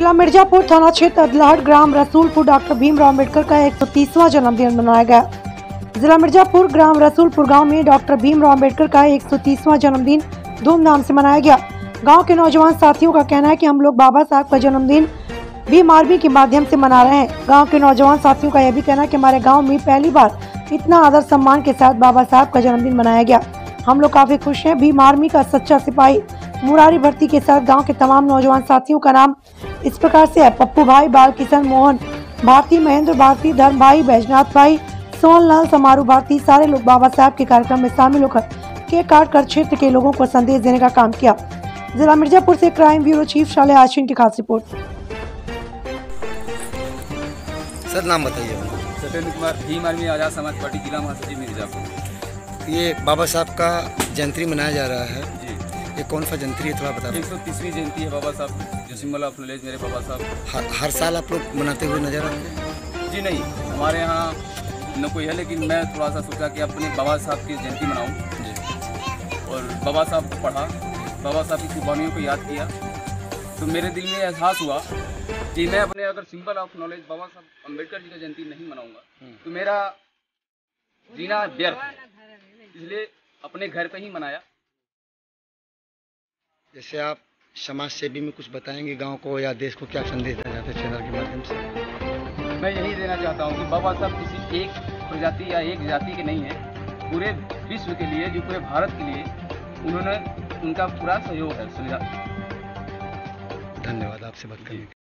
जिला मिर्जापुर थाना क्षेत्र अदलाहट ग्राम रसूलपुर डॉक्टर भीमराव अंबेडकर का एक सौ जन्मदिन मनाया गया। जिला मिर्जापुर ग्राम रसूलपुर गाँव में डॉक्टर भीमराव अंबेडकर का एक सौ जन्मदिन धूमधाम से मनाया गया। गाँव के नौजवान साथियों का कहना है कि हम लोग बाबा साहब का जन्मदिन भी मारवी के माध्यम से मना रहे हैं। गाँव के नौजवान साथियों का यह भी कहना है कि हमारे गाँव में पहली बार इतना आदर सम्मान के साथ बाबा साहब का जन्मदिन मनाया गया। हम लोग काफ़ी खुश हैं। भीम आर्मी का सच्चा सिपाही मुरारी भर्ती के साथ गाँव के तमाम नौजवान साथियों का नाम इस प्रकार से है। पप्पू भाई बाल किशन मोहन भारती महेंद्र भारती धर्म भाई बैजनाथ भाई सोनलाल समारू भारती सारे लोग बाबा साहब के कार्यक्रम में शामिल होकर केक काट कर क्षेत्र के लोगों को संदेश देने का काम किया। जिला मिर्जापुर से क्राइम ब्यूरो चीफ शाले आश्विन की खास रिपोर्ट। सर नाम बताइए। सत्येंद्र कुमार भीम आर्मी आज़ाद समाज पार्टी जिला महासचिव मिर्जापुर। ये बाबा साहब का जयंती मनाया जा रहा है। जी। ये कौन सा जयंती है थोड़ा बता एक सौ तीसवीं जयंती है बाबा साहब जो सिंबल ऑफ़ नॉलेज मेरे बाबा साहब। हर, हर साल आप लोग मनाते हुए नज़र आते हैं? जी नहीं हमारे यहाँ न कोई है लेकिन मैं थोड़ा सा सोचा कि अपने बाबा साहब की जयंती मनाऊं। और बाबा साहब को पढ़ा बाबा साहब की कुर्बानियों को याद किया। तो मेरे दिल में एहसास हुआ कि मैं अपने अगर सिंबल ऑफ़ नॉलेज बाबा साहब अंबेडकर जी का जयंती नहीं मनाऊँगा तो मेरा जीना व्यर्थ है। इसलिए अपने घर पे ही मनाया। जैसे आप समाज सेवी में कुछ बताएँगे गाँव को या देश को क्या संदेश देना चाहते हैं चैनल के माध्यम से? मैं यही देना चाहता हूँ कि बाबा साहब किसी एक प्रजाति या एक जाति के नहीं है। पूरे विश्व के लिए जो पूरे भारत के लिए उन्होंने उनका पूरा सहयोग है धन्यवाद आपसे बात करने